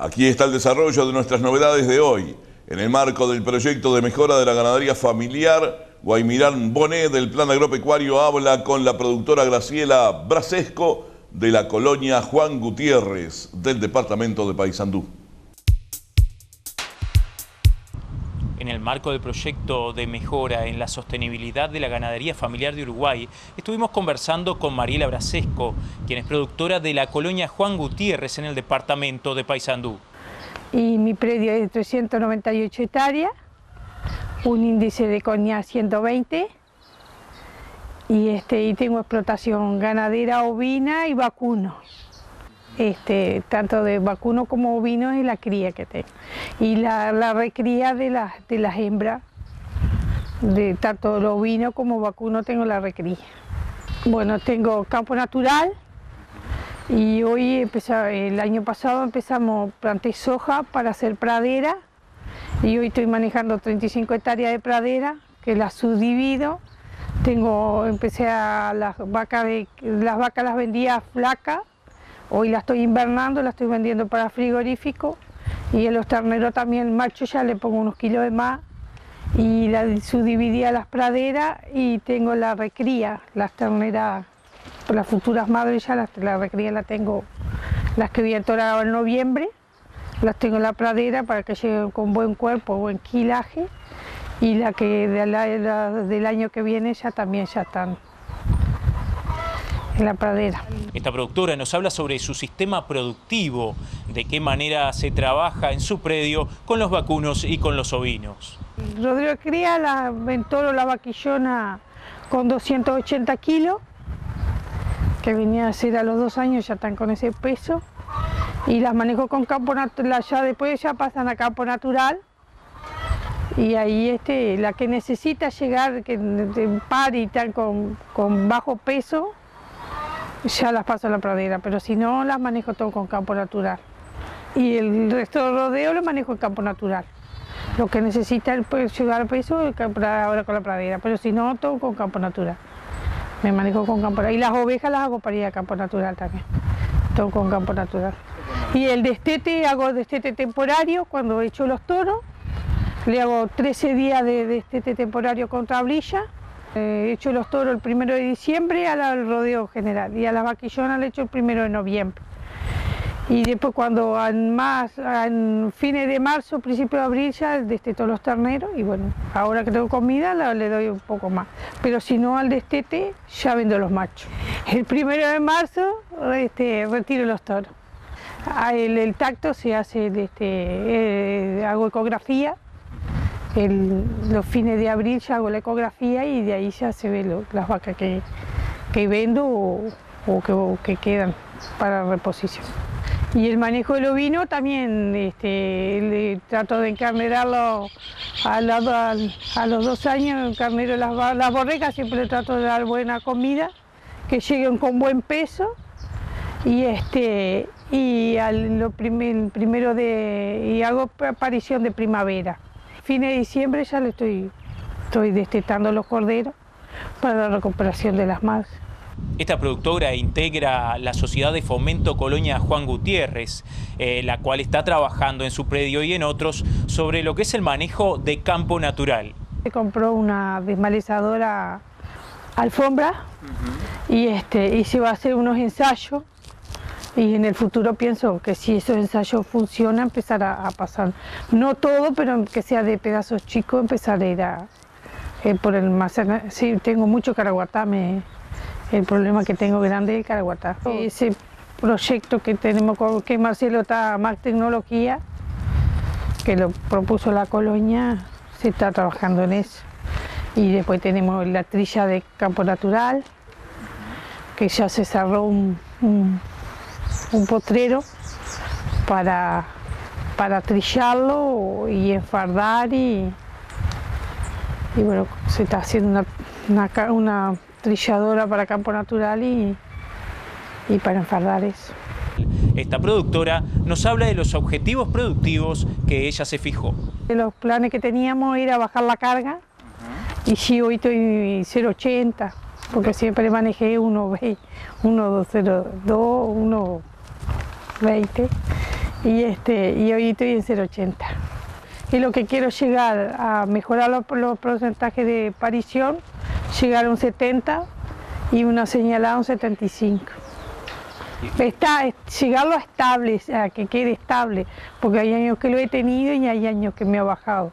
Aquí está el desarrollo de nuestras novedades de hoy. En el marco del proyecto de mejora de la ganadería familiar, Guaymirán Bonet del Plan Agropecuario habla con la productora Graciela Brasesco de la colonia Juan Gutiérrez del departamento de Paysandú. En el marco del proyecto de mejora en la sostenibilidad de la ganadería familiar de Uruguay, estuvimos conversando con Mariela Brasesco, quien es productora de la colonia Juan Gutiérrez en el departamento de Paysandú y mi predio es de 398 hectáreas, un índice de coña 120 y, este, y tengo explotación ganadera, ovina y vacuno. Este, tanto de vacuno como ovino es la cría que tengo. Y la, la recría de, la, de las hembras, de tanto lo ovino como vacuno tengo la recría. Bueno, tengo campo natural, y hoy, el año pasado empezamos, planté soja para hacer pradera y hoy estoy manejando 35 hectáreas de pradera que las subdivido. Tengo, empecé a las vacas, las vacas las vendía flacas, hoy las estoy invernando, las estoy vendiendo para frigorífico. Y en los terneros también, macho ya le pongo unos kilos de más. Y la subdividí a las praderas y tengo la recría, las terneras las futuras madres ya las, la recría la tengo, las que voy a entorar en noviembre, las tengo en la pradera para que lleguen con buen cuerpo, buen quilaje y la que del año que viene ya también ya están en la pradera. Esta productora nos habla sobre su sistema productivo, de qué manera se trabaja en su predio con los vacunos y con los ovinos. Rodrigo cría la ventoro, la vaquillona con 280 kilos que venía a ser a los dos años ya están con ese peso y las manejo con campo natural, ya después ya pasan a campo natural y ahí este, la que necesita llegar que de par y tal con, con bajo peso ya las paso a la pradera, pero si no las manejo todo con campo natural y el resto del rodeo lo manejo en campo natural. Lo que necesita el llegar al peso ahora con la pradera, pero si no todo con campo natural. Me manejo con campo natural. Y las ovejas las hago para ir a campo natural también. Todo con campo natural. Y el destete, hago destete temporario cuando echo los toros. Le hago 13 días de destete temporario con tablilla. He hecho los toros el primero de diciembre al rodeo general y a las vaquillonas le hecho el primero de noviembre y después cuando en más en fines de marzo, principio de abril ya desteto los terneros y bueno, ahora que tengo comida le doy un poco más, pero si no al destete ya vendo los machos. El primero de marzo este, retiro los toros. Ah, el, tacto se hace, este, eh, hago ecografía, los fines de abril ya hago la ecografía y de ahí ya se ven las vacas que, vendo o, que, que quedan para reposición. Y el manejo del ovino también este, trato de encarnerarlo a, los dos años, el carnero las, las borregas siempre trato de dar buena comida, que lleguen con buen peso y este al primero de y hago aparición de primavera. Fin de diciembre ya le estoy, estoy destetando los corderos para la recuperación de las madres. Esta productora integra la Sociedad de Fomento Colonia Juan Gutiérrez, eh, la cual está trabajando en su predio y en otros sobre lo que es el manejo de campo natural. Se compró una desmalezadora alfombra y, este, y se va a hacer unos ensayos y en el futuro pienso que si esos ensayos funcionan empezar a, pasar, no todo, pero que sea de pedazos chicos, empezar a ir a, eh, por el más... Sí, tengo mucho caraguatá, me, el problema que tengo grande es Caraguatá. Ese proyecto que tenemos con que Marcelo está más tecnología, que lo propuso la colonia, se está trabajando en eso. Y después tenemos la trilla de campo natural, que ya se cerró un, potrero para, para trillarlo y enfardar y, y bueno, se está haciendo una, una trilladora para campo natural y, y para enfardar eso. Esta productora nos habla de los objetivos productivos que ella se fijó. Los planes que teníamos era bajar la carga y si hoy estoy 0,80 porque siempre manejé 1,202, 1,20 y, este, y hoy estoy en 0,80. Y lo que quiero llegar a mejorar los, los porcentajes de parición, llegar a un 70 y una señalada a un 75. Está, llegarlo a estable, a que quede estable, porque hay años que lo he tenido y hay años que me ha bajado.